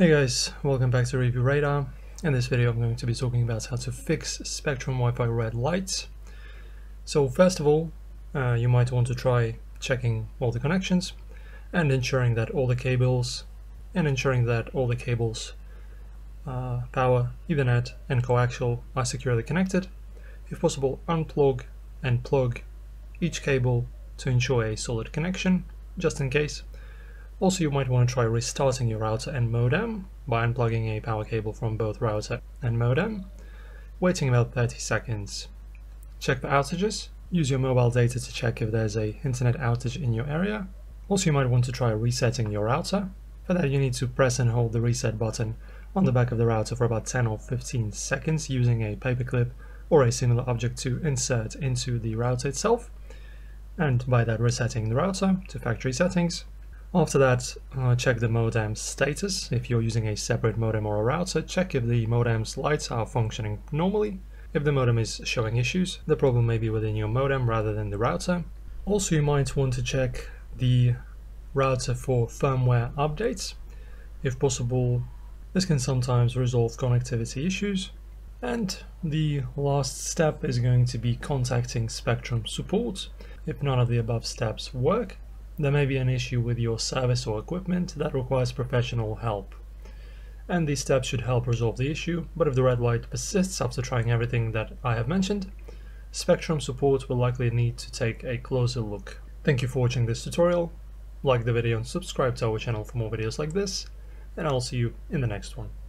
Hey guys, welcome back to Review Radar. In this video I'm going to be talking about how to fix Spectrum Wi-Fi red lights. So first of all, uh, you might want to try checking all the connections and ensuring that all the cables and ensuring that all the cables uh, power, Ethernet and coaxial are securely connected. If possible, unplug and plug each cable to ensure a solid connection, just in case. Also, you might want to try restarting your router and modem by unplugging a power cable from both router and modem, waiting about 30 seconds. Check for outages. Use your mobile data to check if there's a internet outage in your area. Also, you might want to try resetting your router. For that, you need to press and hold the reset button on the back of the router for about 10 or 15 seconds using a paperclip or a similar object to insert into the router itself and by that resetting the router to factory settings after that, uh, check the modem's status. If you're using a separate modem or a router, check if the modem's lights are functioning normally. If the modem is showing issues, the problem may be within your modem rather than the router. Also, you might want to check the router for firmware updates. If possible, this can sometimes resolve connectivity issues. And the last step is going to be contacting Spectrum support. If none of the above steps work, there may be an issue with your service or equipment that requires professional help. And these steps should help resolve the issue, but if the red light persists after trying everything that I have mentioned, Spectrum support will likely need to take a closer look. Thank you for watching this tutorial, like the video and subscribe to our channel for more videos like this, and I'll see you in the next one.